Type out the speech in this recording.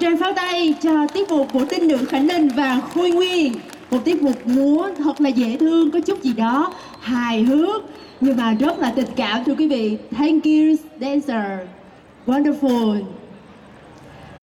trên pháo tay cho tiết mục của tinh nữ Khánh Linh và Khôi Nguyên. Một tiết mục múa thật là dễ thương, có chút gì đó hài hước, nhưng mà rất là tình cảm, thưa quý vị. Thank you, dancer. Wonderful.